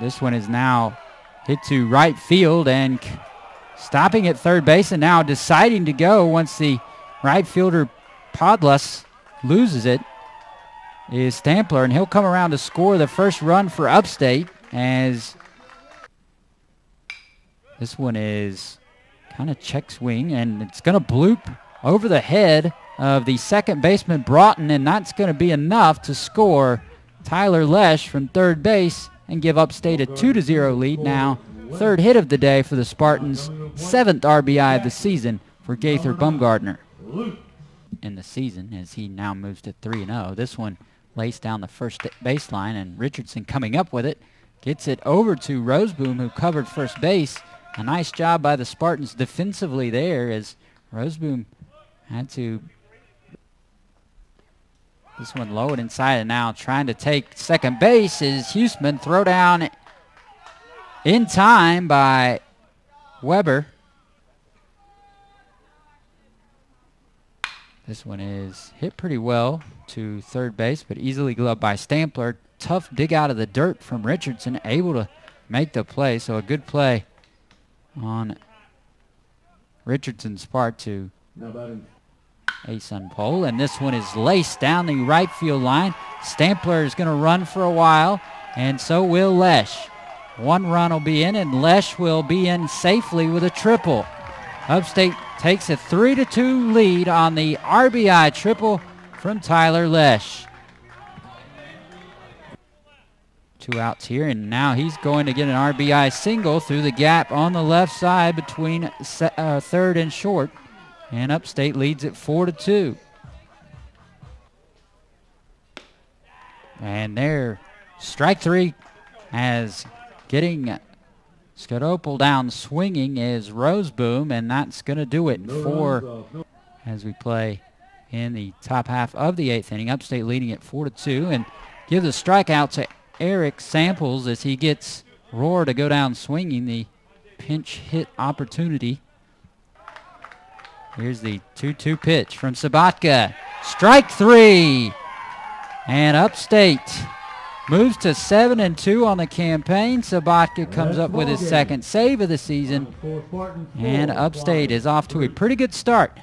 This one is now hit to right field and stopping at third base and now deciding to go once the right fielder Podless loses it is Stampler, and he'll come around to score the first run for Upstate as this one is kind of check swing, and it's going to bloop over the head of the second baseman Broughton, and that's going to be enough to score Tyler Lesh from third base and give Upstate a 2 to 0 lead now. Third hit of the day for the Spartans, seventh RBI of the season for Gaither Bumgardner in the season as he now moves to 3 0. This one lays down the first baseline, and Richardson coming up with it gets it over to Roseboom, who covered first base. A nice job by the Spartans defensively there as Roseboom had to this one low inside and now trying to take second base is Huseman. Throw down in time by Weber. This one is hit pretty well to third base, but easily gloved by Stampler. Tough dig out of the dirt from Richardson, able to make the play. So a good play on Richardson's part to Asun Pole. And this one is laced down the right field line. Stampler is going to run for a while, and so will Lesh. One run will be in, and Lesh will be in safely with a triple. Upstate takes a 3 to 2 lead on the RBI triple from Tyler Lesh. Two outs here, and now he's going to get an RBI single through the gap on the left side between uh, third and short. And Upstate leads it 4 to 2. And there, strike three as getting Skadopel down swinging is Roseboom, and that's going to do it for as we play in the top half of the eighth inning. Upstate leading it 4 to 2, and give the strikeout to Eric Samples as he gets Roar to go down swinging the pinch hit opportunity. Here's the 2-2 pitch from Sabatka. Strike three. And Upstate Moves to 7 and 2 on the campaign. Sabatka comes up with his second save of the season. And Upstate is off to a pretty good start.